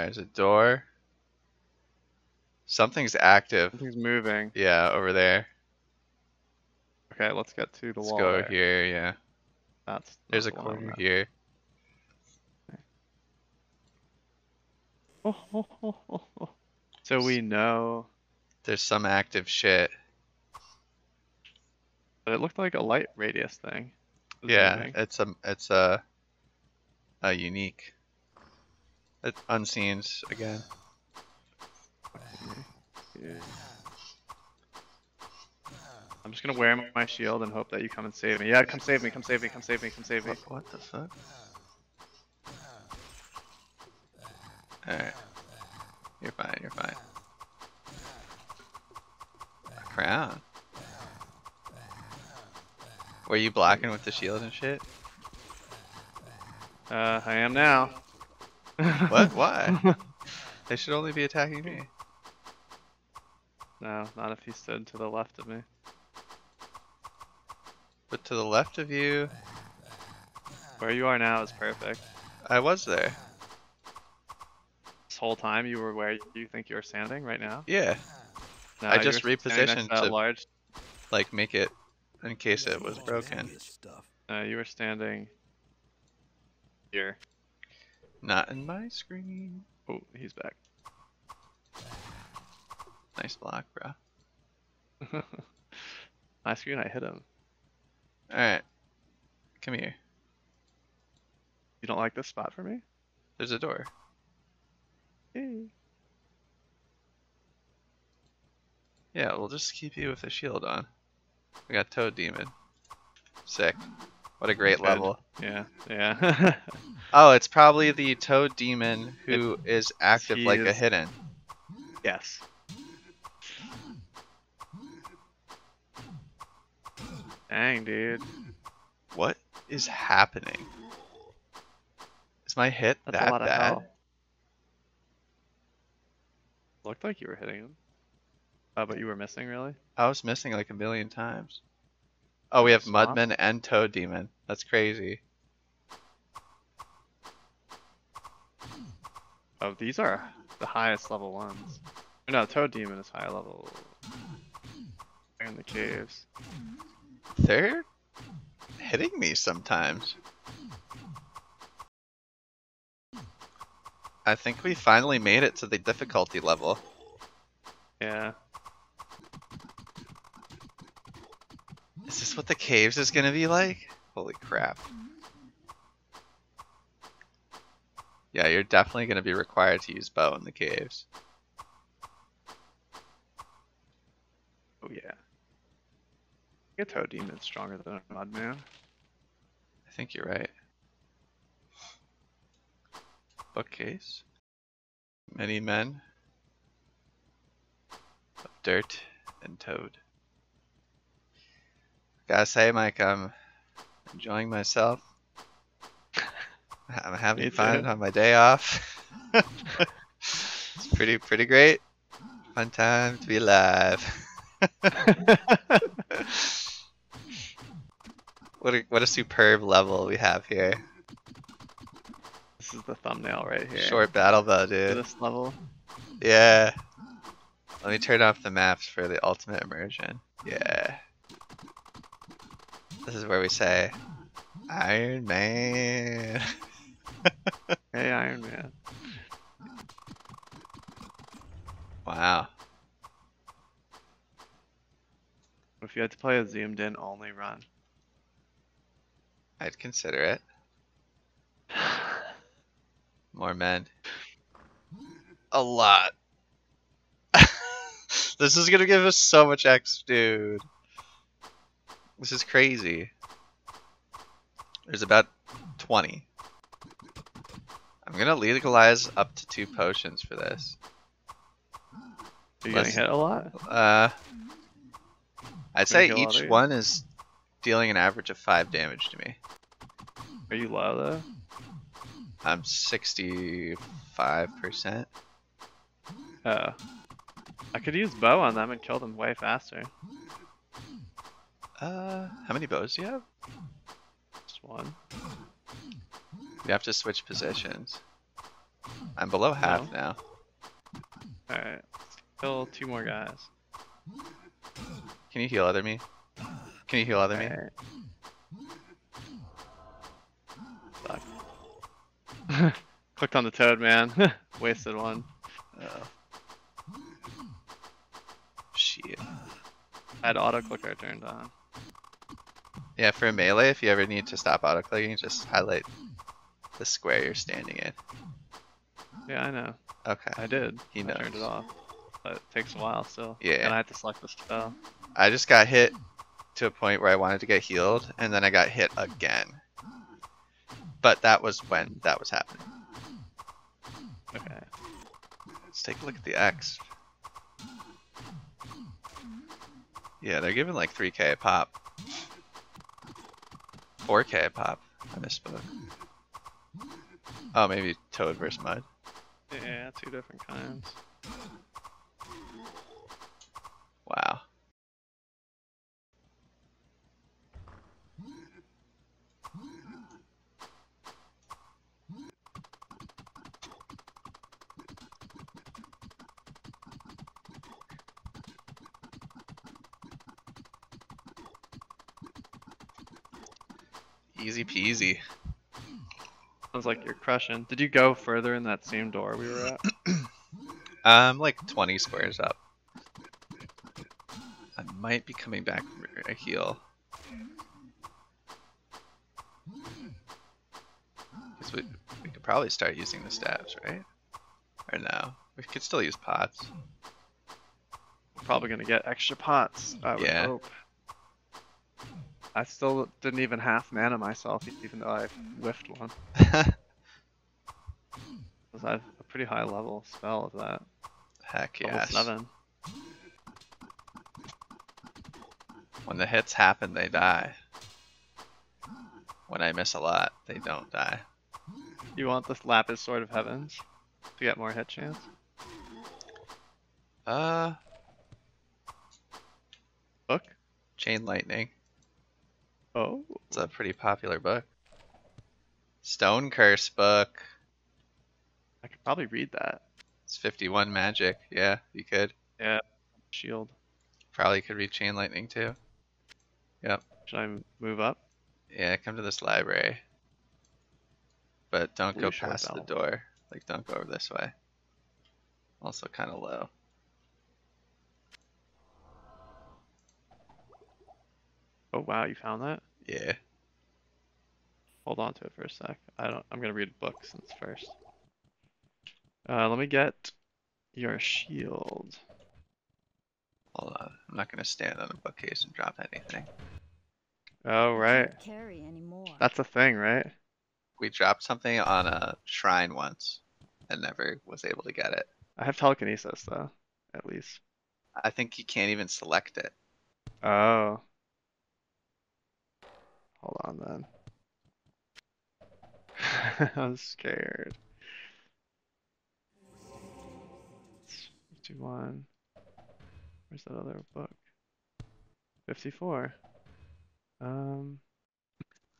There's a door. Something's active. Something's moving. Yeah, over there. Okay, let's get to the wall. Let's go there. here, yeah. That's There's a not the one I corner here. Oh, oh, oh, oh. So we know, There's some active shit. but it looked like a light radius thing. Yeah, moving. it's a it's a a unique. It unseens again. Yeah. I'm just gonna wear my shield and hope that you come and save me. Yeah, come save me, come save me, come save me, come save me. What, what the fuck? Alright. You're fine, you're fine. A crown. Were you blocking with the shield and shit? Uh, I am now. What? Why? They should only be attacking me. No, not if he stood to the left of me. But to the left of you, Where you are now is perfect. I was there. This whole time you were where you think you were standing right now. Yeah. No, I just were standing next repositioned that to- large. Like make it in case it was broken. Uh, you were standing here. Not in my screen. Oh, he's back. Nice block, bro. My screen, I hit him. Alright. Come here. You don't like this spot for me? There's a door. Hey. Yeah, we'll just keep you with the shield on. We got Toad Demon. Sick. What a great Good. level. Yeah, yeah. Oh, it's probably the Toad Demon who is active like a hidden. yes. Dang, dude. What is happening? Is my hit That's that a lot bad? Looked like you were hitting him. Oh, but you were missing, really? I was missing like a million times. Oh, we have Swamp? Mudman and Toad Demon. That's crazy. Oh, these are the highest level ones. No, Toad Demon is high level. They're in the caves. They're hitting me sometimes. I think we finally made it to the difficulty level. Yeah. This what the caves is gonna be like? Holy crap. Yeah, you're definitely gonna be required to use bow in the caves. Oh, yeah. I think a Toad Demon's stronger than a Mudman. I think you're right. Bookcase. Many men of dirt and toad. Gotta say, Mike, I'm enjoying myself. I'm having fun on my day off. it's pretty, pretty great. Fun time to be alive. what a what a superb level we have here. This is the thumbnail right here. Short battle For dude. this level. Yeah. Let me turn off the maps for the ultimate immersion. Yeah. This is where we say, Iron Man. Hey, Iron Man. wow. If you had to play a zoomed in only run. I'd consider it. More men. A lot. this is gonna give us so much X, dude. This is crazy. There's about 20. I'm gonna legalize up to two potions for this. Are you Let's- getting hit a lot? Uh, I'd say each one is dealing an average of 5 damage to me. Are you low though? I'm 65%. Oh. I could use bow on them and kill them way faster. Uh, how many bows do you have? Just one. We have to switch positions. I'm below half No. now. Alright. Kill two more guys. Can you heal other me? Can you heal other me? Alright. Fuck. Clicked on the toad, man. Wasted one. Oh. Shit. I had auto clicker turned on. Yeah, for a melee, if you ever need to stop auto clicking, just highlight the square you're standing in. Yeah, I know. Okay. I did. He I turned it off. But it takes a while still. Yeah. And I had to select the spell. I just got hit to a point where I wanted to get healed, and then I got hit again. But that was when that was happening. Okay. Let's take a look at the X. Yeah, they're giving like 3k a pop. 4k a pop. I misspoke. Oh, maybe Toad versus Mud. Yeah, two different kinds. Peasy. Sounds like you're crushing. Did you go further in that same door we were at? I'm um, like 20 squares up. I might be coming back for a heal. Because we, we could probably start using the stabs, right? Or no? We could still use pots. We're probably gonna get extra pots. I would Yeah. hope. I still didn't even half mana myself, even though I whiffed one. Because I have a pretty high level spell of that. Heck yes. 7. When the hits happen, they die. When I miss a lot, they don't die. You want this Lapis Sword of Heavens to get more hit chance? Uh, Book? Chain Lightning. Oh, It's a pretty popular book. Stone Curse book. I could probably read that. It's 51 magic. Yeah, you could. Yeah. Shield. Probably could read Chain Lightning too. Yep. Should I move up? Yeah, come to this library. But don't Blue go past the door. Like, don't go over this way. Also kind of low. Oh wow, you found that? Yeah. Hold on to it for a sec. I don't. I'm gonna read a book since first. Uh, let me get your shield. Hold on. I'm not going to stand on a bookcase and drop anything. Oh right, carry anymore. that's a thing, right? We dropped something on a shrine once and never was able to get it. I have telekinesis though, at least. I think you can't even select it. Oh. Hold on then. I'm scared. Fifty-one. Where's that other book? Fifty-four. Um,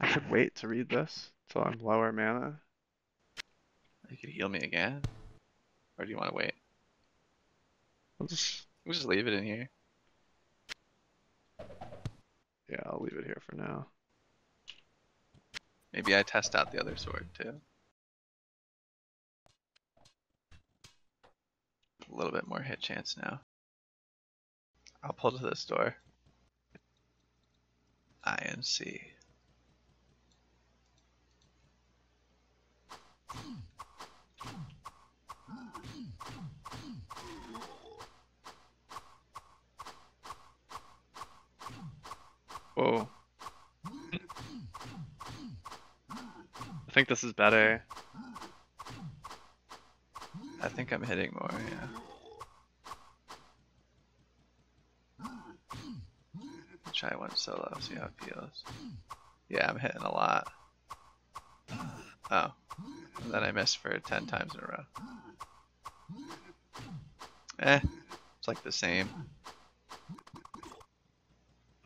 I could wait to read this till I'm lower mana. You could heal me again. Or do you want to wait? I'll just We'll just leave it in here. yeah, I'll leave it here for now. Maybe I test out the other sword too. A little bit more hit chance now. I'll pull to this door. INC. Whoa. I think this is better. I think I'm hitting more, yeah. Try one solo, see how it feels. Yeah, I'm hitting a lot. Oh. And then I missed for 10 times in a row. Eh, it's like the same.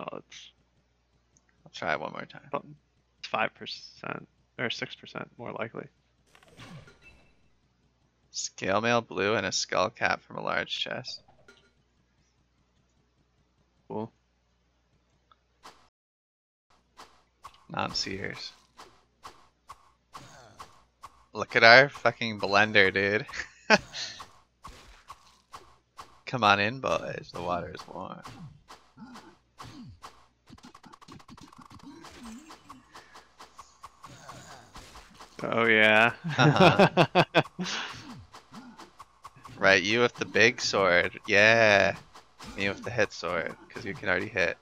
Oh, it's I'll try it one more time. five percent or six percent more likely. Scale mail blue and a skull cap from a large chest. Cool. Non-seers. Look at our fucking blender, dude. Come on in, boys. The water is warm. Oh yeah. Uh-huh. Right, you with the big sword. Yeah. Me with the hit sword, because you can already hit.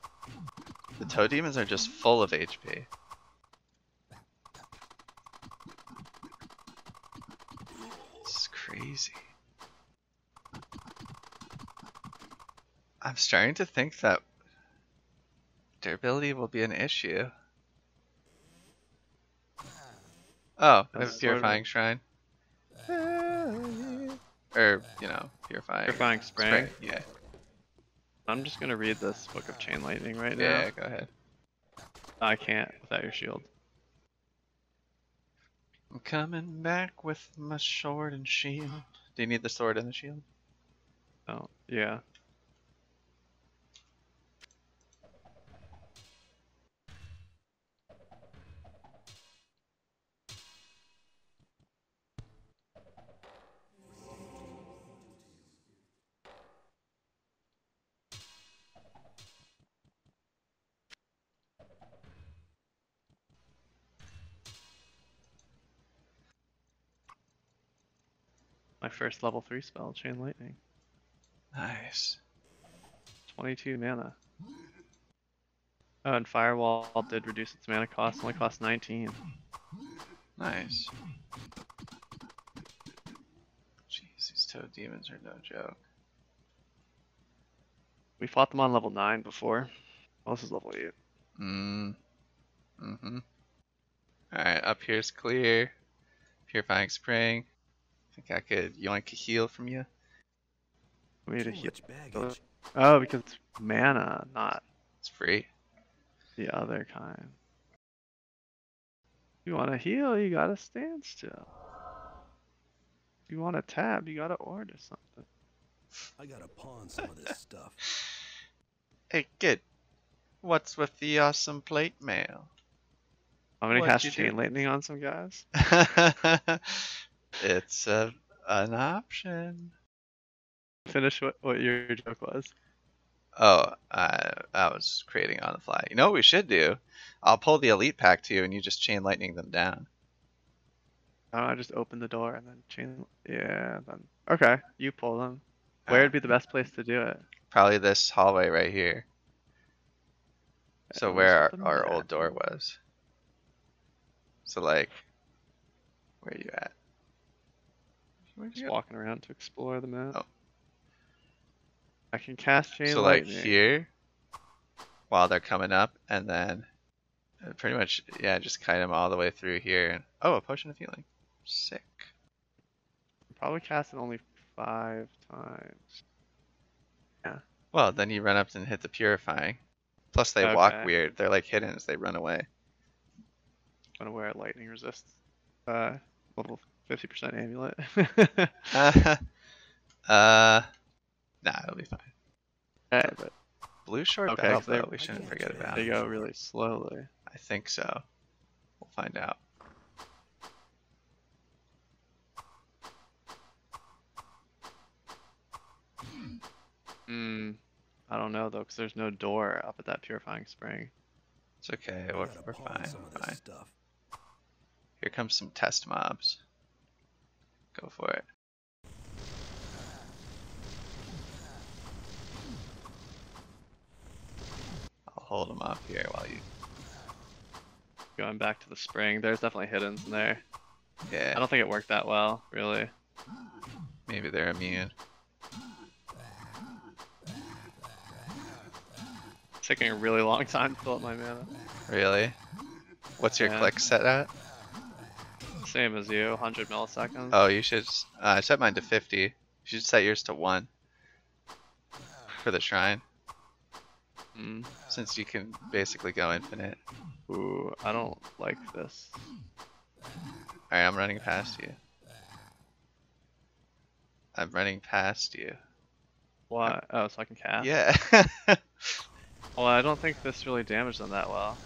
The toad demons are just full of HP. This is crazy. I'm starting to think that durability will be an issue. Oh, I have a That's of- purifying shrine. Or, you know, purifying. Purifying spring. spray. Yeah, I'm just gonna read this book of chain lightning right yeah, now. Yeah, go ahead. I can't without your shield. I'm coming back with my sword and shield. Do you need the sword and the shield? Oh yeah. First level three spell, chain lightning. Nice. 22 mana. Oh, and Firewall did reduce its mana cost, only cost 19. Nice. Jeez, these toad demons are no joke. We fought them on level 9 before. Well, this is level 8. Mm. Mm-hmm. Alright, up here's clear. Purifying spring. Think I could yoink a heal from you? We need to Too heal. baggage. Oh, because it's mana, not It's free. the other kind. You want to heal, you gotta stand still. You want to tab, you gotta order something. I gotta pawn some of this stuff. Hey, kid. What's with the awesome plate mail? I'm gonna What'd cast you do? chain lightning on some guys. it's a, an option. Finish what, what your joke was. Oh, I, I was creating on the fly. You know what we should do? I'll pull the elite pack to you and you just chain lightning them down. Oh, I just open the door and then chain. Yeah, then. Okay, you pull them. Where would be the best place to do it? Probably this hallway right here. So Uh, where our, our old door was. So like, where are you at? Just walking around to explore the map. Oh. I can cast chain So like here, while they're coming up, and then uh, pretty much yeah, just kite them all the way through here. And oh, a potion of healing, sick. Probably cast it only five times. Yeah. Well, then you run up and hit the purifying. Plus they walk weird. They're like hidden as they run away. Wear lightning resist. Uh, level 50% amulet. uh, uh, nah, it'll be fine. okay, but Blue short Okay, battle so they- we shouldn't forget about. they go really slowly. I think so. We'll find out. Hmm. I don't know though, because there's no door up at that purifying spring. It's okay. We're, we're fine. some of We're this fine. stuff. Here comes some test mobs. Go for it. I'll hold them up here while you. Going back to the spring, there's definitely hiddens in there. Yeah. I don't think it worked that well, really. maybe they're immune. It's taking a really long time to fill up my mana. Really? What's your Yeah. click set at? Same as you, 100 milliseconds. Oh, you should. Uh, I set mine to 50. You should set yours to 1 for the shrine, Mm. since you can basically go infinite. Ooh, I don't like this. Alright, I'm running past you. I'm running past you. Why? Oh, so I can cast? Yeah. Well, I don't think this really damaged them that well.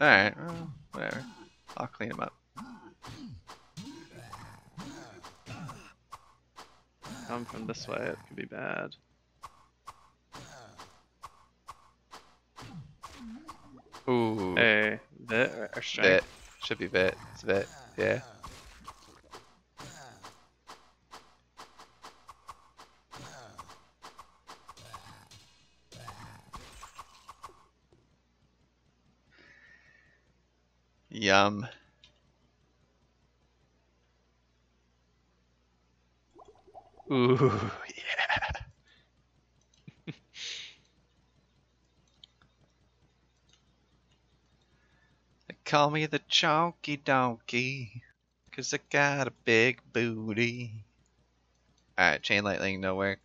Alright, well, whatever. I'll clean them up. Come from this way, it could be bad. Ooh. Hey, bit or, or Bit. Should be bit. It's a bit. Yeah. Yum. Ooh, yeah. They call me the chonky donkey, cause I got a big booty. Alright, chain lightning, no work.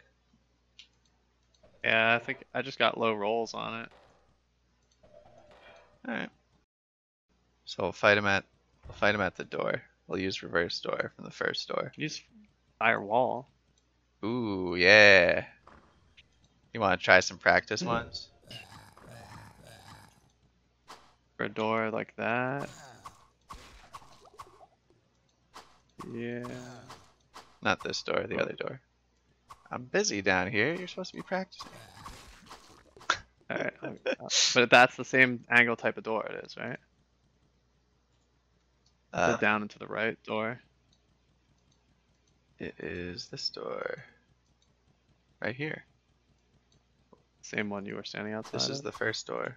Yeah, I think I just got low rolls on it. Alright. So we'll fight him at we'll fight him at the door. We'll use reverse door from the first door. Use firewall. Ooh, yeah. You wanna try some practice ones? For a door like that. Yeah. Not this door, the other door. I'm busy down here. You're supposed to be practicing. Alright. uh, but that's the same angle type of door it is, right? Uh, down and to the right door. it is this door. Right here. Same one you were standing outside. This is of? the first door.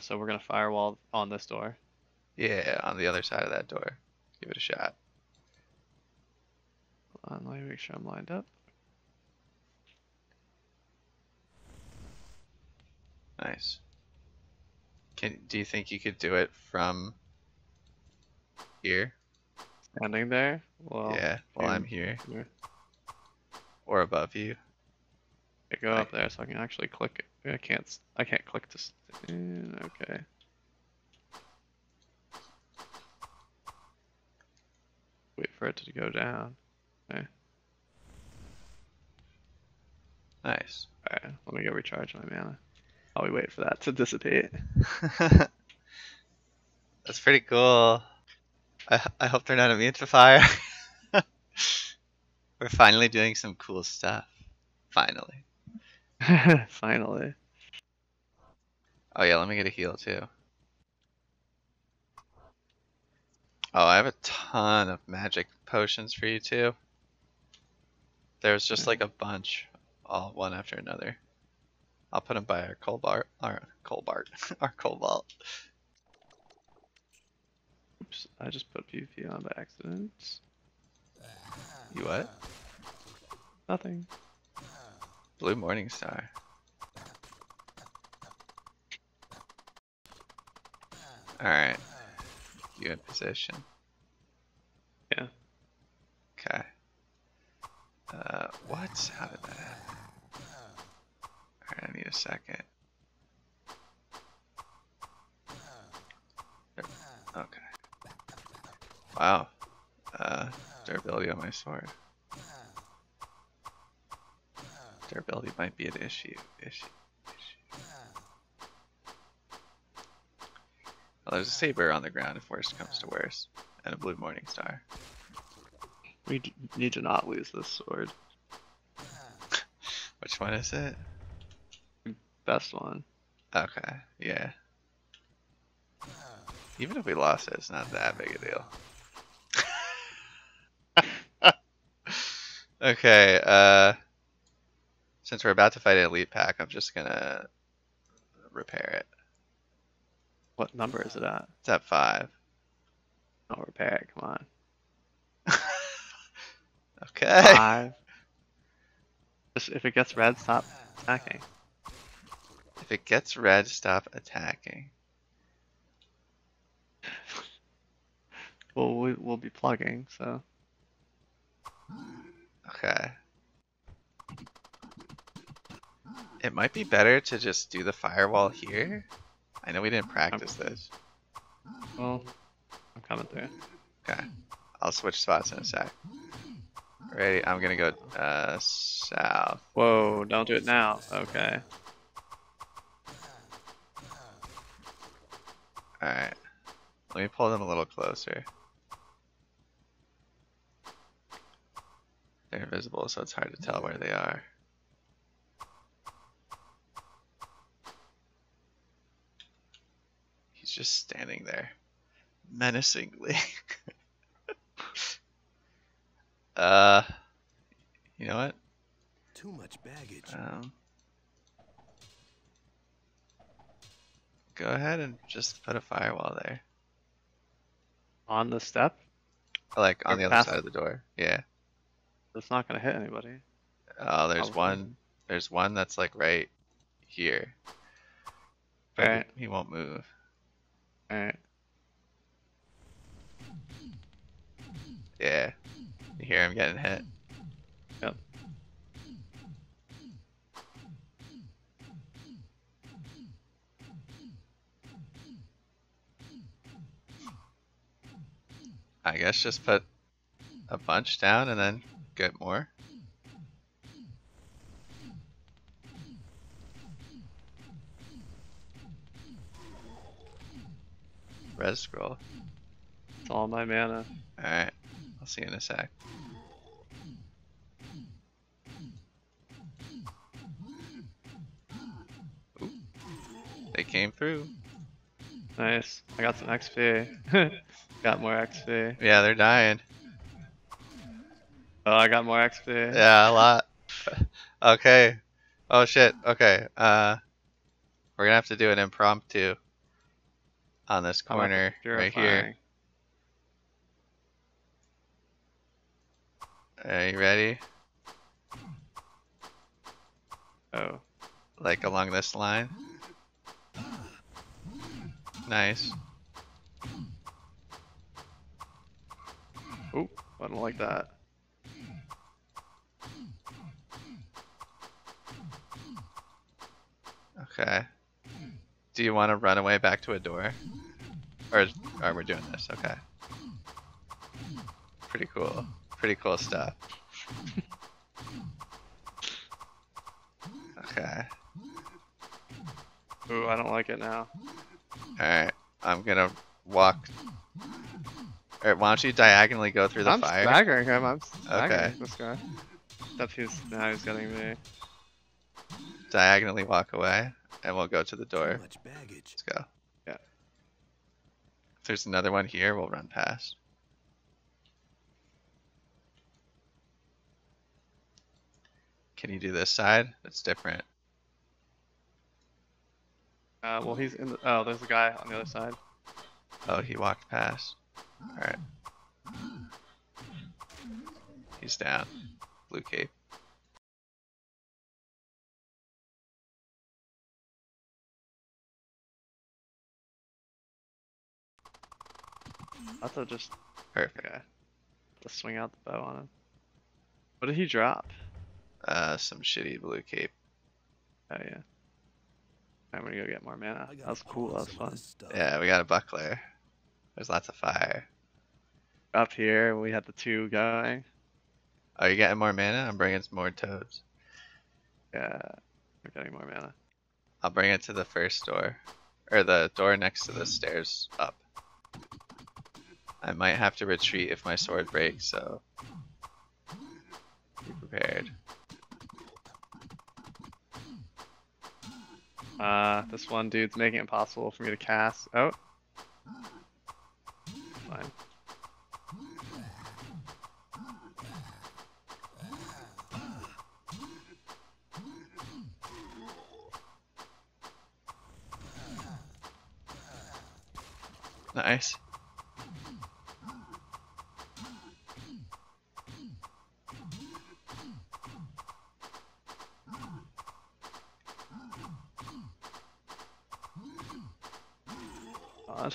So we're gonna firewall on this door. Yeah, on the other side of that door. Give it a shot. Hold on, let me make sure I'm lined up. Nice. Can do you think you could do it from here? Standing there. Well, yeah, while I'm here you- or above you. you go Right. up there so I can actually click it. I can't. I can't click to. stand. Okay. Wait for it to go down. Okay. Nice. Alright, let me go recharge my mana. While we wait for that to dissipate. That's pretty cool. I I hope they're not immune to fire. We're finally doing some cool stuff. Finally. Finally. Oh yeah, let me get a heal too. Oh, I have a ton of magic potions for you too. There's just like a bunch, all one after another. I'll put them by our Colbart, our Colbart, our Cobalt. Oops, I just put PvP on by accident. You what? Nothing. Blue Morning Star. Alright. You in position. Yeah. Okay. Uh, what? How did that happen? Alright, I need a second. There- Okay. Wow. Uh, durability on my sword. Durability might be an issue. Issue. Issue. Well, there's a saber on the ground if worst comes to worst, and a blue morning star. We d- need to not lose this sword. Which one is it? Best one. Okay, yeah. Even if we lost it, it's not that big a deal. Okay, uh, since we're about to fight an elite pack, I'm just gonna repair it. What number is it at? It's at five. Oh, repair it. Come on. okay. Five. Just if it gets red, stop attacking. If it gets red, stop attacking. Well, we, we'll be plugging, so. Okay. It might be better to just do the firewall here. I know we didn't practice this. Well, I'm coming through. Okay. I'll switch spots in a sec. Ready? I'm gonna go uh, south. Whoa, don't do it now. Okay. Alright. Let me pull them a little closer. They're invisible, so it's hard to tell where they are. He's just standing there. Menacingly. uh, you know what? Too much baggage. Um, go ahead and just put a firewall there. On the step? Like on Or the other side of the door. Yeah. It's not gonna hit anybody. Oh, there's Probably. one. There's one that's like right here. But he- he won't move. Alright. Yeah. You hear him getting hit. Yep. I guess just put a bunch down and then get more. Res scroll. It's all my mana. Alright. I'll see you in a sec. Oop. They came through. Nice. I got some XP. got more XP. Yeah, they're dying. Oh, I got more XP. Yeah, a lot. okay. Oh shit. Okay. Uh, we're gonna have to do an impromptu on this How about the corner right here. Are you ready? Oh. Like along this line. Nice. Oop. I don't like that. Okay. Do you want to run away back to a door? Or, or we're doing this? Okay. Pretty cool. Pretty cool stuff. Okay. Ooh, I don't like it now. Alright. I'm gonna walk. Alright, why don't you diagonally go through the I'm fire? staggering him. I'm staggering Okay. this guy. Except he's now he's getting me. Diagonally walk away, and we'll go to the door. Much baggage. Let's go. Yeah. If there's another one here, we'll run past. Can you do this side? It's different. Uh, well, he's in the. Oh, there's a guy on the other side. Oh, he walked past. Alright. He's down. Blue cape. I thought just Perfect. okay. Let's swing out the bow on him. What did he drop? Uh, some shitty blue cape. Oh yeah. I'm gonna go get more mana. I That was cool. That pawn was fun. Yeah, we got a buckler. There's lots of fire. Up here, we had the two going. Are you getting more mana? I'm bringing some more toads. Yeah, we're getting more mana. I'll bring it to the first door. Or the door next to the stairs up. I might have to retreat if my sword breaks, so be prepared. Uh, this one dude's making it impossible for me to cast. Oh.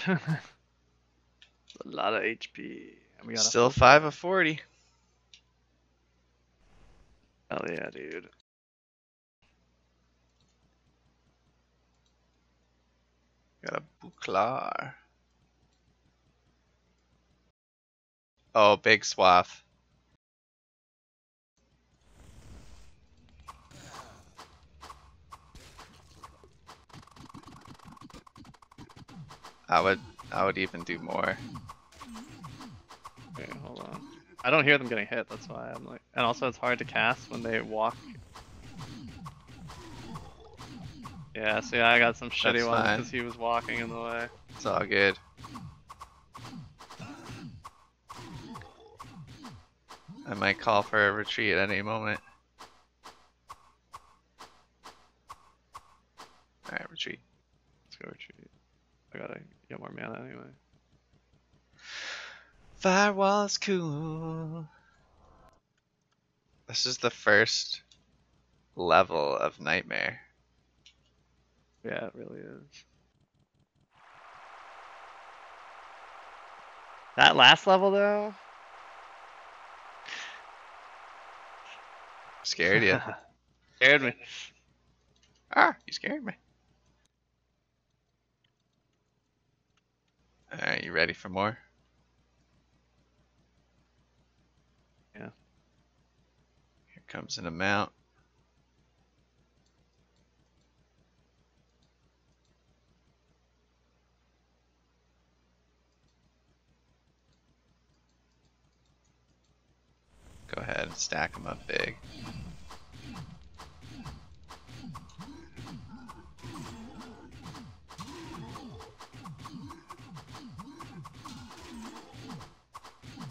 a lot of HP. And we got Still 5 of 40. Hell yeah, dude. Got a Buckler. Oh, big swath. I would, I would even do more. Okay, hold on. I don't hear them getting hit, that's why I'm like. And also, it's hard to cast when they walk. Yeah, see, I got some shitty That's ones because he was walking in the way. It's all good. I might call for a retreat at any moment. Alright, retreat. Let's go retreat. I gotta get more mana anyway. Firewall is cool. This is the first level of Nightmare. Yeah, it really is. That last level though? Scared you. Scared me. ah, you scared me. Alright, you ready for more? Yeah. Here comes an amount. Go ahead and stack them up big.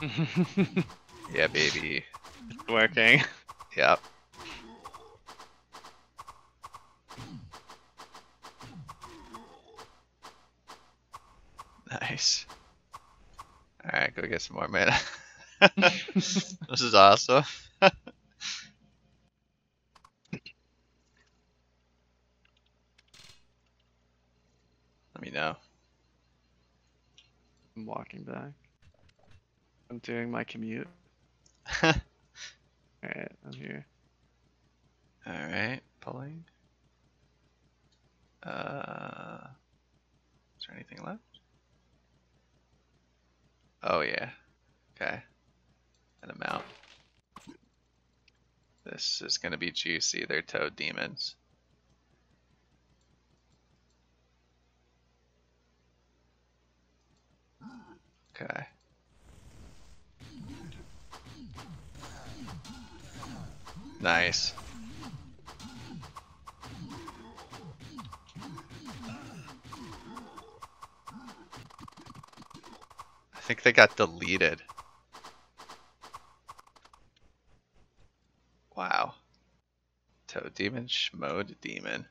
Yeah, baby. Working. Yep. Nice. Alright, go get some more mana. this is awesome. Let me know. I'm walking back. I'm doing my commute. Alright, I'm here. Alright, pulling. Uh, is there anything left? Oh yeah. Okay. An amount. This is gonna be juicy. They're toad demons. Okay. Nice. I think they got deleted. Wow. Toad demon, schmode demon.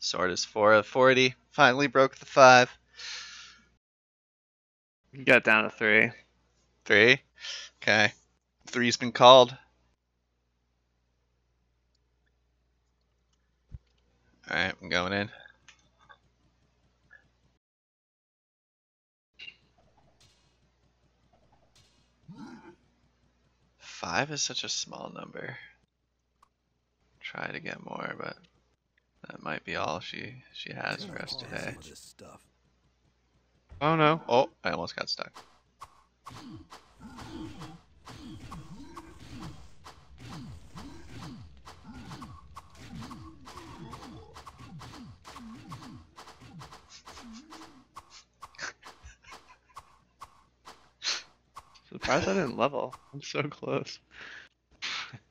Sword is 4 of 40. Finally broke the 5. You got down to three. 3. Okay. 3's been called. Alright, I'm going in. Five is such a small number. Try to get more, but that might be all she she has for us today. stuff. Oh no. Oh, I almost got stuck. Hmm. Surprised I didn't level. I'm so close.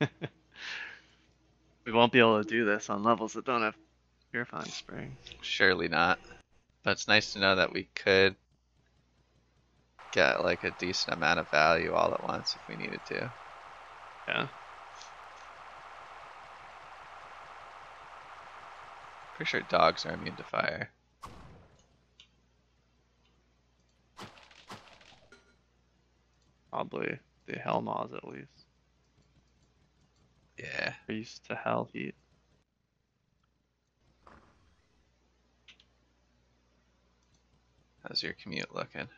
we won't be able to do this on levels that don't have purifying spring. Surely not. But it's nice to know that we could get like a decent amount of value all at once if we needed to. Yeah. Pretty sure dogs are immune to fire. Probably the Hellmaws at least. Yeah. Are used to hell heat. How's your commute looking?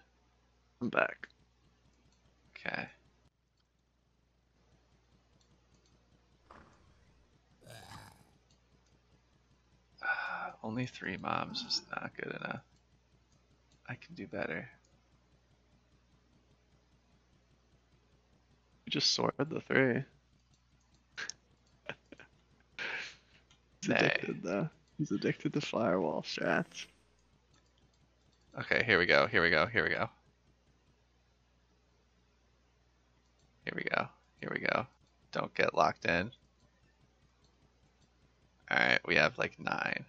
I'm back. Okay. Only three moms is not good enough. I can do better. Just sorted the three. He's addicted though. He's addicted to firewall strats. Okay, here we go. Here we go. Here we go. Here we go. Here we go. Don't get locked in. Alright, we have like nine.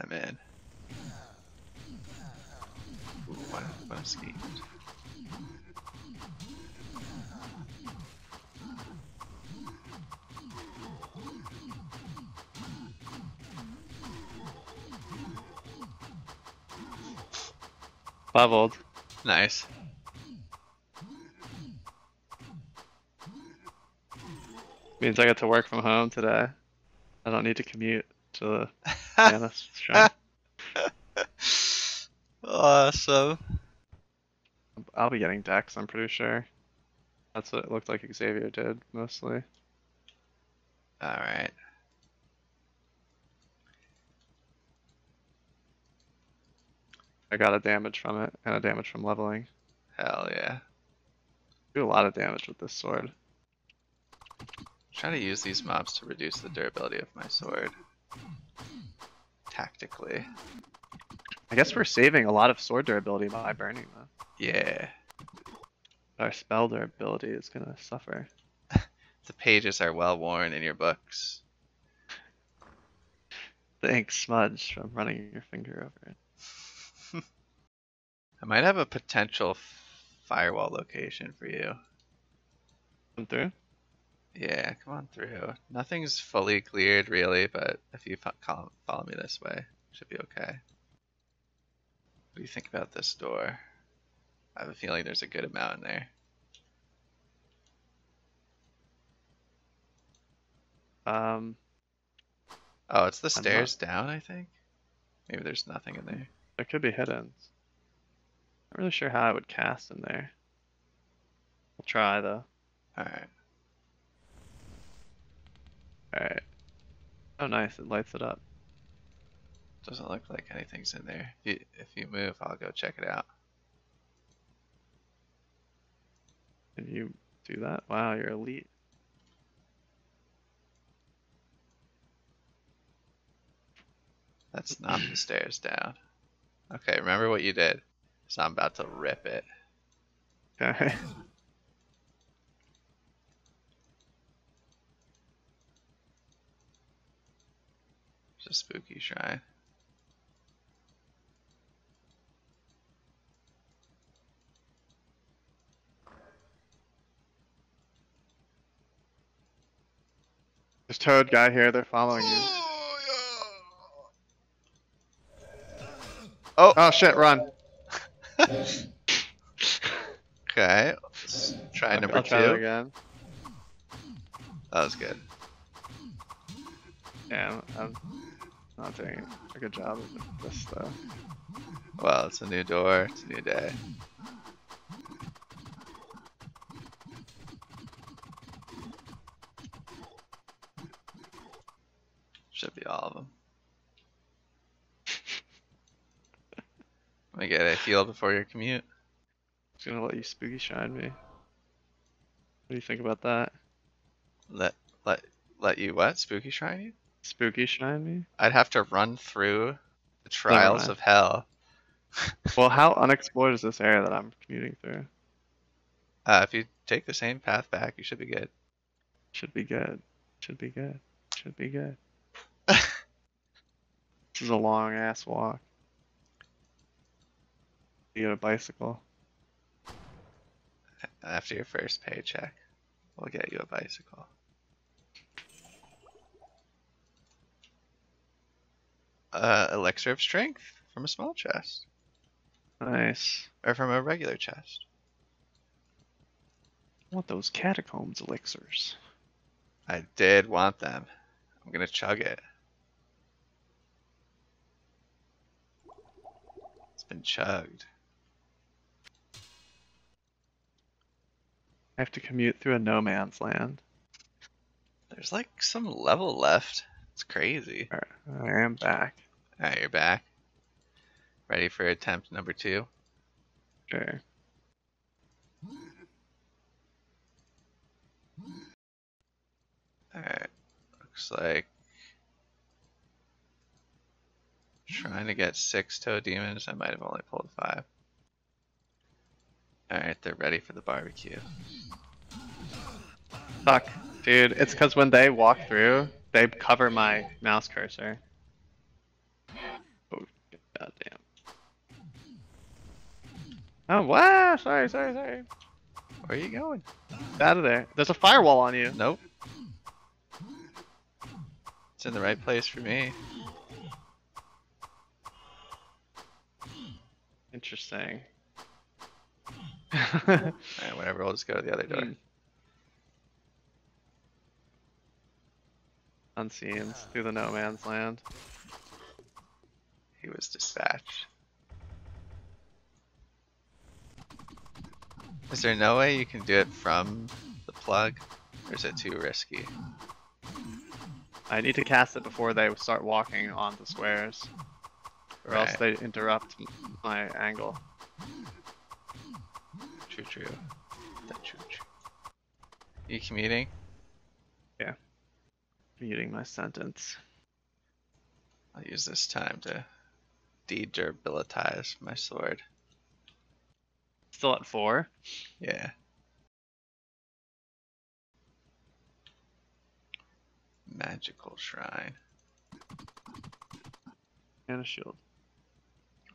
I'm in. Ooh, what, what scheme. Leveled. Nice. Means I get to work from home today. I don't need to commute to the Janus shrine. awesome. I'll be getting Dex, I'm pretty sure. That's what it looked like Xavier did, mostly. Alright. I got a damage from it, and a damage from leveling. Hell yeah. Do a lot of damage with this sword. Try to use these mobs to reduce the durability of my sword. Tactically. I guess we're saving a lot of sword durability by burning them. Yeah. Our spell durability is gonna suffer. The pages are well worn in your books. The ink smudged from running your finger over it. I might have a potential firewall location for you. Come through? Yeah, come on through. Nothing's fully cleared really, but if you follow me this way, should be okay. What do you think about this door? I have a feeling there's a good amount in there. Um, Oh, it's the I'm not- stairs down, I think. Maybe there's nothing in there. there could be hidden. Not really sure how I would cast in there. We'll try though. Alright. Alright. Oh nice, it lights it up. Doesn't look like anything's in there. If you, if you move, I'll go check it out. Can you do that? Wow, you're elite. That's not the stairs down. Okay, remember what you did. So I'm about to rip it. Okay. It's spooky shrine. There's Toad guy here, they're following you. Oh, Oh shit, run. okay. Let's try Okay, number I'll try that two. again. That was good. Yeah, I'm I'm not doing a good job of this stuff. Well, it's a new door. It's a new day. Should be all of them. Let me get a heal before your commute. Just gonna let you spooky shine me. What do you think about that? Let let let you what? Spooky shine you? Spooky shine me? I'd have to run through the trials of hell. Well, how unexplored is this area that I'm commuting through? Uh, if you take the same path back, you should be good. Should be good. Should be good. Should be good. This is a long ass walk. You get a bicycle. After your first paycheck, we'll get you a bicycle. Uh, elixir of strength from a small chest, Nice. or from a regular chest. I want those catacombs elixirs. I did want them. I'm gonna chug it. It's been chugged. I have to commute through a no man's land. There's like some level left. It's crazy. Alright, I am back. Alright, you're back. Ready for attempt number two? Okay. Alright. Looks like trying to get six toad demons. I might have only pulled five. Alright, they're ready for the barbecue. Fuck, dude. It's because when they walk through, they cover my mouse cursor. Oh, goddamn. Oh, wow! Sorry, sorry, sorry. Where are you going? Out of there. There's a firewall on you. Nope. It's in the right place for me. Interesting. Alright, whatever, we'll just go to the other door. Unseen through the no man's land. He was dispatched. Is there no way you can do it from the plug? Or is it too risky? I need to cast it before they start walking on the squares, or else they interrupt my angle. True, true. That true, true. You commuting? Muting my sentence. I'll use this time to de-durabilitize my sword. Still at four. Yeah. Magical shrine. And a shield.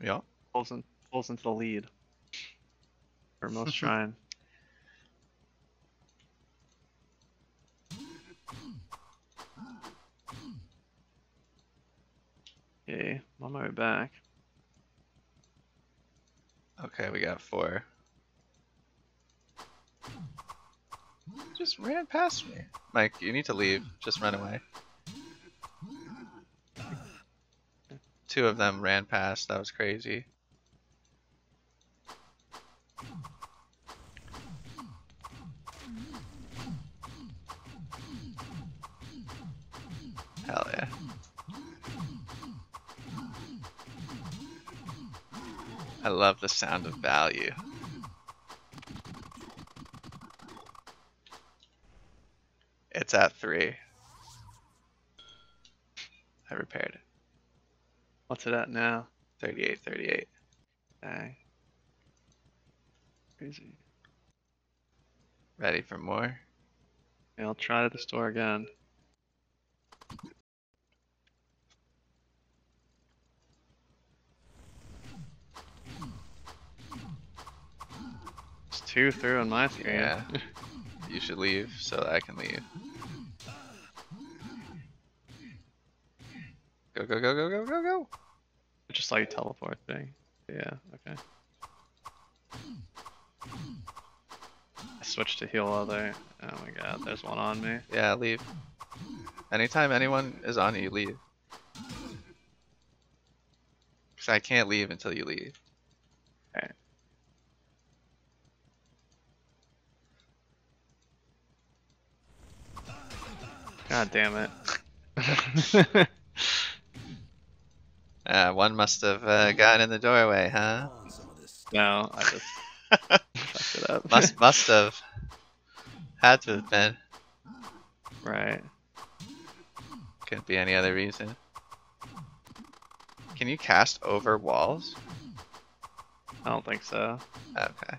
Yup. Pulls, in, pulls into the lead. For most shrine. Okay, I'm on my way back. Okay, we got four. Just ran past me. Mike, you need to leave. Just run away. Two of them ran past. That was crazy. I love the sound of value. It's at three. I repaired it. What's it at now? 38, 38. Dang. Crazy. Ready for more? Yeah, I'll try the store again. Two through on my screen. Yeah. You should leave so that I can leave. Go, go, go, go, go, go, go. I just saw you teleport thing. Yeah, okay. I switched to heal other. Oh my god, there's one on me. Yeah, leave. Anytime anyone is on you, leave. Because I can't leave until you leave. God damn it. Uh, one must have uh, gotten in the doorway, huh? On some of this stuff. no, I just fucked it up. must must have. Had to have been. right. Couldn't be any other reason. Can you cast over walls? I don't think so. Okay.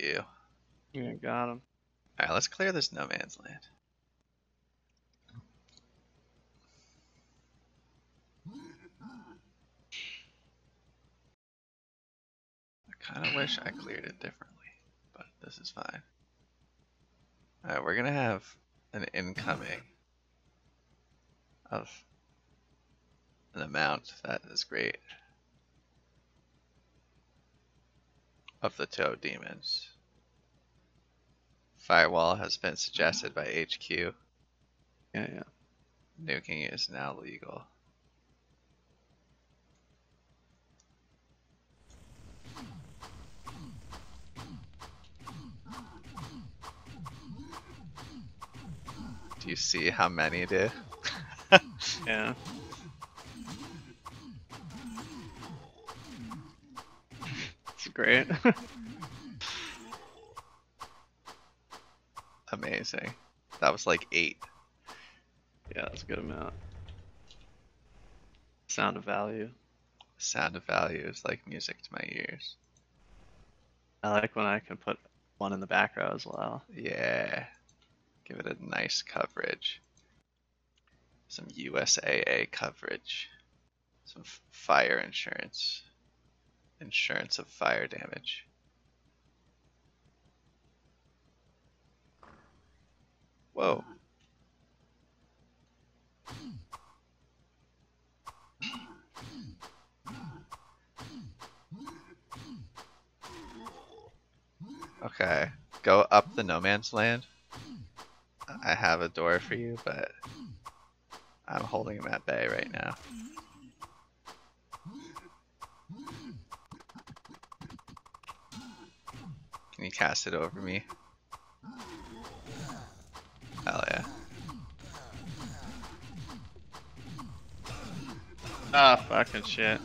You. Yeah, got him. Alright, let's clear this no man's land. I kind of wish I cleared it differently, but this is fine. Alright, we're gonna have an incoming of an amount that is great of the toad demons. Firewall has been suggested by HQ. Yeah, yeah. Nuking is now legal. Do you see how many did? Yeah. Great. Amazing. That was like eight. yeah, that's a good amount. Sound of value. Sound of value is like music to my ears. I like when I can put one in the back row as well. Yeah. Give it a nice coverage. Some USAA coverage. Some f- fire insurance. Insurance of fire damage. Whoa. Okay. Go up the no man's land. I have a door for you, but I'm holding him at bay right now. Can you cast it over me? Hell yeah. Ah, fucking shit.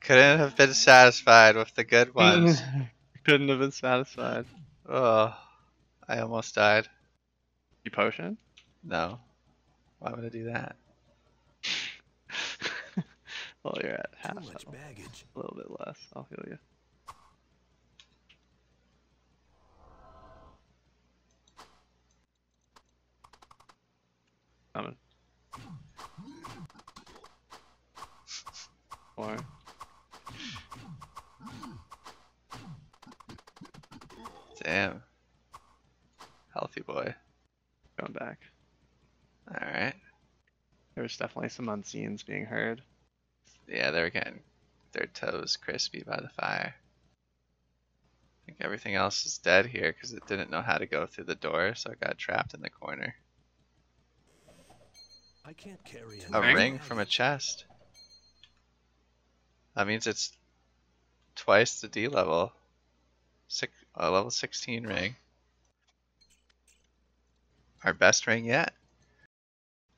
Couldn't have been satisfied with the good ones. Couldn't have been satisfied. oh, I almost died. You potion? No. Why would I do that? well, you're at half. Too much health. baggage. A little bit less. I'll heal you. Coming. Four. Damn. Healthy boy. Going back. Alright. There's definitely some unseens being heard. Yeah, they're getting their toes crispy by the fire. I think everything else is dead here because it didn't know how to go through the door, so it got trapped in the corner. I can't carry A any ring from a chest. That means it's twice the D level. Six, a level 16 ring. Our best ring yet.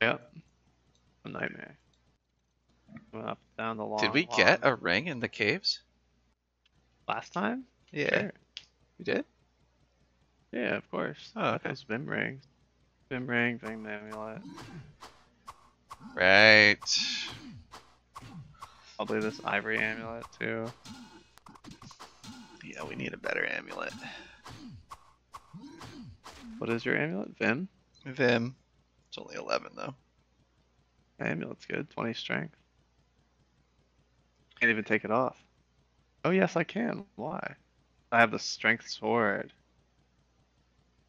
Yep. A nightmare. Went up, down the long. Did we get long- a ring in the caves? last time? Yeah, Sure. we did. Yeah, of course. Oh, okay. Those Vim rings. Vim ring, Vim amulet. Right. Probably this ivory amulet too. Yeah, we need a better amulet. What is your amulet? Vim? Vim. It's only 11 though. Amulet's good. 20 strength. Can't even take it off. Oh yes, I can. Why? I have the strength sword.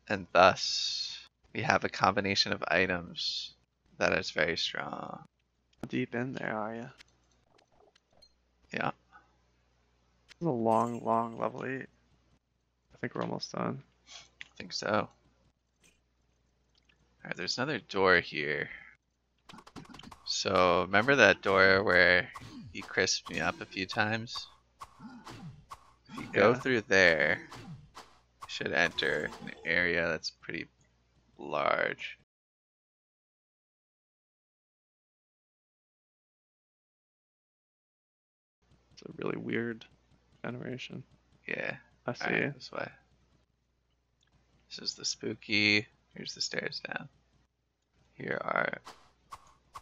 And thus, we have a combination of items that is very strong. Deep in there are you? Yeah. This is a long, long level 8. I think we're almost done. I think so. Alright, there's another door here. So, remember that door where you crisped me up a few times? If you go through there, you should enter an area that's pretty large. It's a really weird generation. Yeah. I see. Alright, this way. This is the spooky. Here's the stairs down. Here are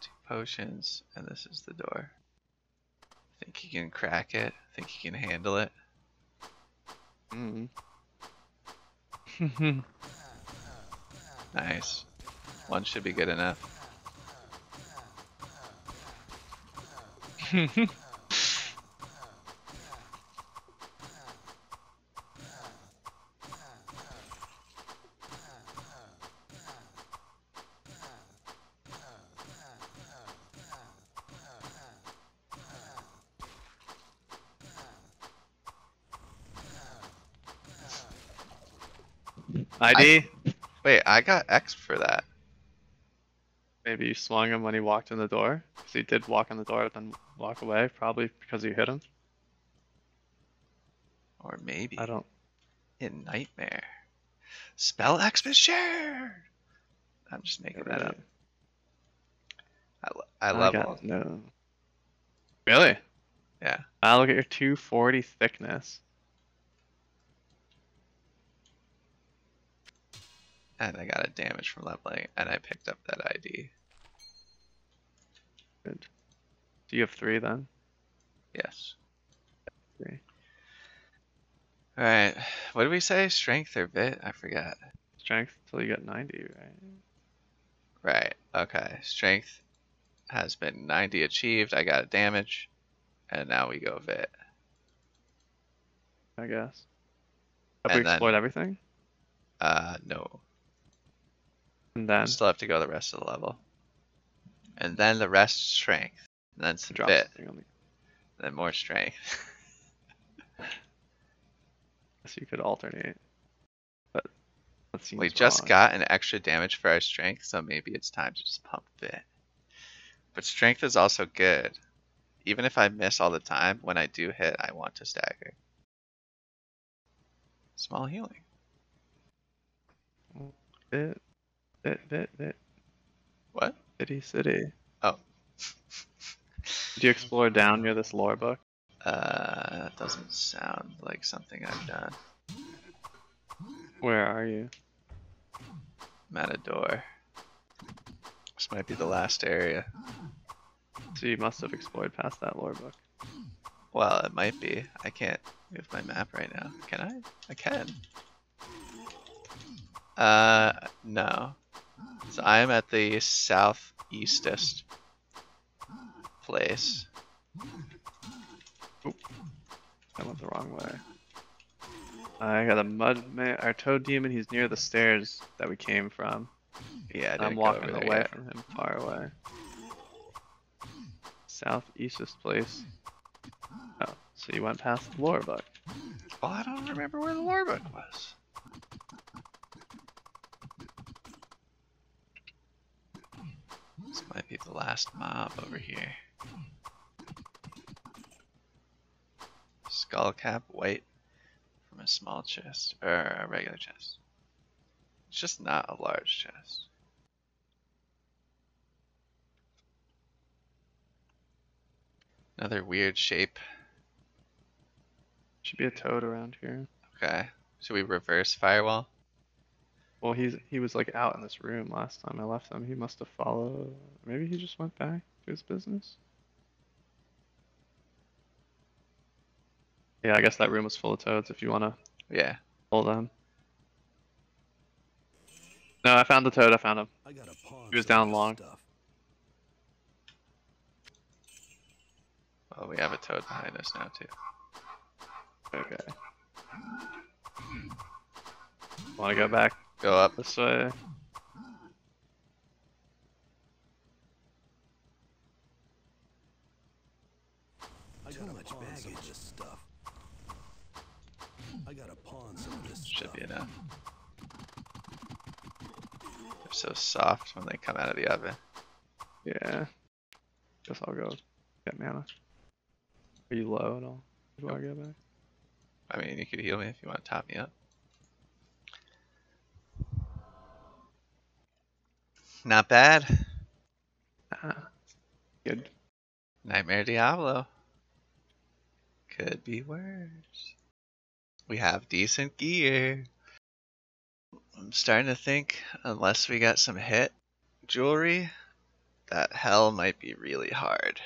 two potions, and this is the door. I think you can crack it? I think you can handle it? Mm. Nice. One should be good enough. ID? Wait, I got X for that. Maybe you swung him when he walked in the door. Because he did walk in the door, then walk away. Probably because you hit him. Or maybe I don't. in Nightmare. Spell X is shared. I'm just making that up. I, lo- I love got no. Really? Yeah. Ah, look at your 240 thickness. And I got a damage from leveling, and I picked up that ID. Good. Do you have three then? Yes. Three. Alright. What did we say? Strength or Vit? I forgot. Strength until you get 90, right? Right. Okay. Strength has been 90 achieved. I got a damage. And now we go Vit. I guess. Have And we then- explored everything? Uh, no. And then Still have to go the rest of the level. And then the rest strength. And then some the. Then more strength. So you could alternate. But we just wrong. got an extra damage for our strength, so maybe it's time to just pump Vit. But strength is also good. Even if I miss all the time, when I do hit, I want to stagger. Small healing. Bit, bit, bit, bit. What? City, city. Oh. Did you explore down near this lore book? Uh, that doesn't sound like something I've done. Where are you? Matador. This might be the last area. So you must have explored past that lore book. Well, it might be. I can't move my map right now. Can I? I can. Uh, no. So I'm at the southeastest place. I went the wrong way. I got a mud man, our toad demon. He's near the stairs that we came from. Yeah, I go walking away yet. from him, far away. Southeastest place. Oh, so you went past the lore book. Well, I don't remember where the lore book was. This might be the last mob over here. Skull cap, white, from a small chest, or a regular chest. It's just not a large chest. Another weird shape. Should be a toad around here. Okay. Should we reverse firewall? Well, he's he was like out in this room last time I left him. He must have followed. Maybe he just went back to his business. Yeah, I guess that room was full of toads. If you wanna Yeah. hold on. No, I found the toad. I found him. I got a pawn. He was down long. Stuff. Well, we have a toad behind us now too. Okay. Want to go back Go up. this way? Too much a pawn of baggage. this stuff. I got a pawn some of this Should stuff. be enough. They're so soft when they come out of the oven. Yeah. Guess I'll go get mana. Are you low at all? Before I go back? I mean, you could heal me if you want to top me up. Not bad. Ah. Good. Nightmare Diablo. Could be worse. We have decent gear. I'm starting to think, unless we got some hit jewelry, that hell might be really hard.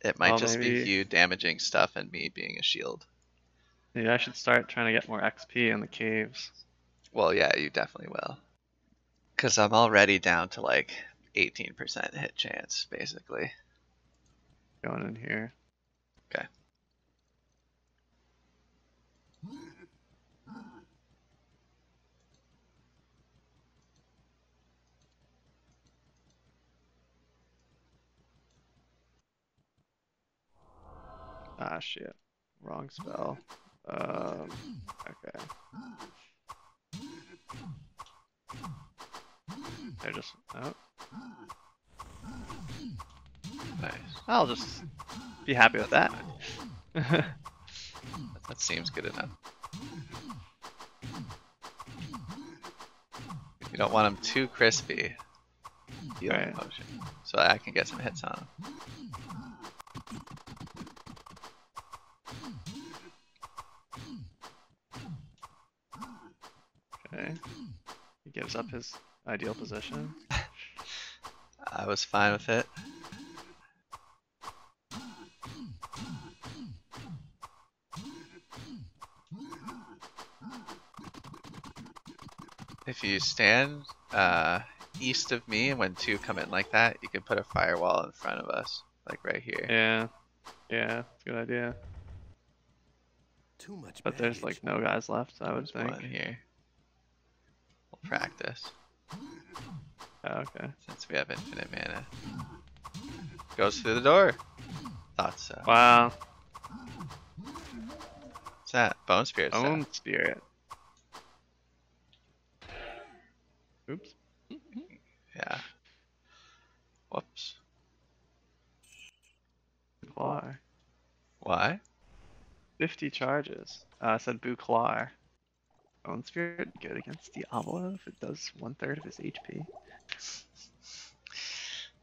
It might Well, just be you damaging stuff and me being a shield. Maybe I should start trying to get more XP in the caves. Well, yeah, you definitely will. Because I'm already down to like 18% hit chance, basically. Going in here. Okay. Ah, shit. Wrong spell. Um, okay. Just. Oh, Nice. I'll just be happy with that. That seems good enough. You don't want them too crispy. Healing Right. potion. So I can get some hits on them. okay. He gives up his ideal position. I was fine with it. If you stand uh, east of me and when two come in like that, you can put a firewall in front of us, like right here. Yeah. Yeah, good idea. Too much But there's like no guys left, I would There's think. one here. We'll practice okay. since we have infinite mana. Goes through the door. Thought so. Wow. What's that? Bone spirit. Bone spirit. Oops. Yeah. Whoops. Buckler. Why? 50 charges. Uh, I said Buckler. Own spirit, good against Diablo if it does one third of his HP.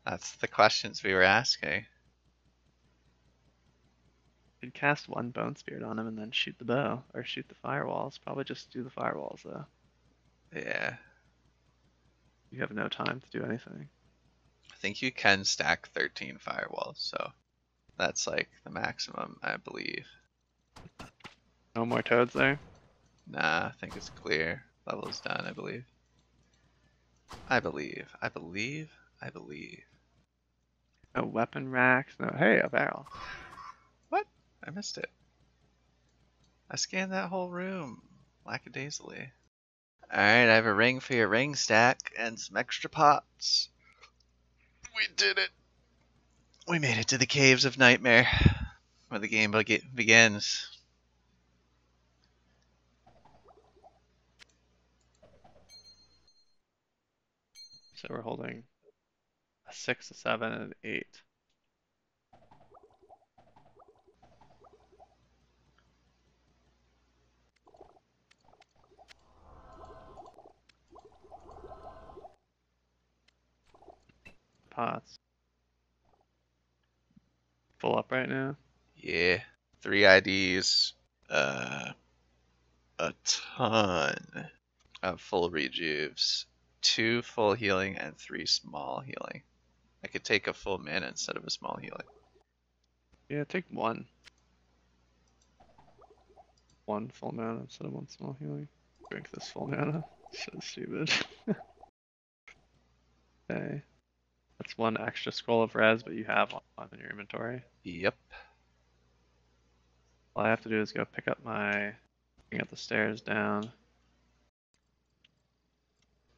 That's the questions we were asking. You'd cast one Bone Spirit on him and then shoot the bow, or shoot the firewalls. Probably just do the firewalls though. Yeah. You have no time to do anything. I think you can stack 13 firewalls, so that's like the maximum, I believe. No more toads there? Nah, I think it's clear. Level's done, I believe. I believe. I believe. I believe. No weapon racks, no. Hey, a barrel. What? I missed it. I scanned that whole room lackadaisically. Alright, I have a ring for your ring stack and some extra pots. We did it. We made it to the caves of nightmare, where the game begins. So we're holding a six, a seven, and an eight. Pots. Full up right now. Yeah, three IDs, uh, a ton of full rejuves, two full healing, and three small healing. I could take a full mana instead of a small healing. Yeah, take one. One full mana instead of one small healing. Drink this full mana. So stupid. okay. That's one extra scroll of res, but you have one in your inventory. Yep. All I have to do is go pick up my. Bring up the stairs down.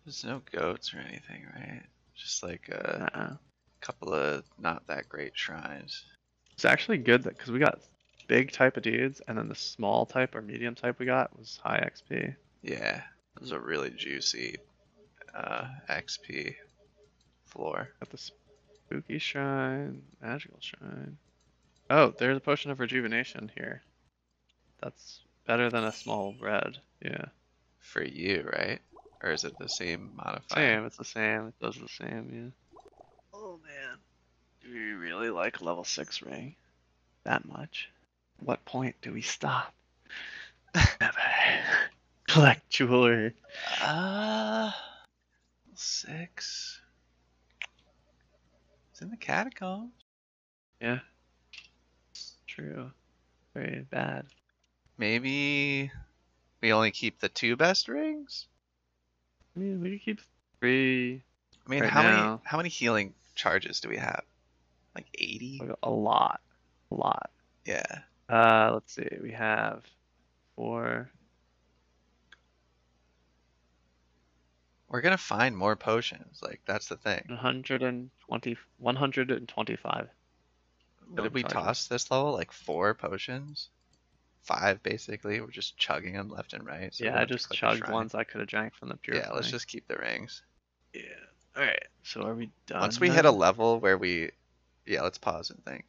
There's no goats or anything, right? Just like a Nah. couple of not that great shrines. It's actually good that because we got big type of dudes, and then the small type or medium type we got was high XP. Yeah, it was a really juicy uh, XP floor. Got the spooky shrine, magical shrine. Oh, there's a potion of rejuvenation here. That's better than a small red. Yeah. For you, right? Or is it the same modifier? Same, it's the same. It does the same, yeah. Oh man. Do we really like level 6 ring? That much? What point do we stop? Never. Collect jewelry. Uh, six. It's in the catacombs. Yeah. True. Very bad. Maybe we only keep the two best rings. I mean, we could keep three, I mean, Right how many how many healing charges do we have? Like eighty? a lot. A lot. Yeah. Uh, let's see. We have four. We're gonna find more potions. Like that's the thing. 120, 125. Did we charges. toss this level? Like four potions? Five basically. We're just chugging them left and right. so yeah, I just chugged ones I could have drank from the pure. Yeah, let's just keep the rings. Yeah. All right. So are we done? Once we hit a level where we, yeah, let's pause and think.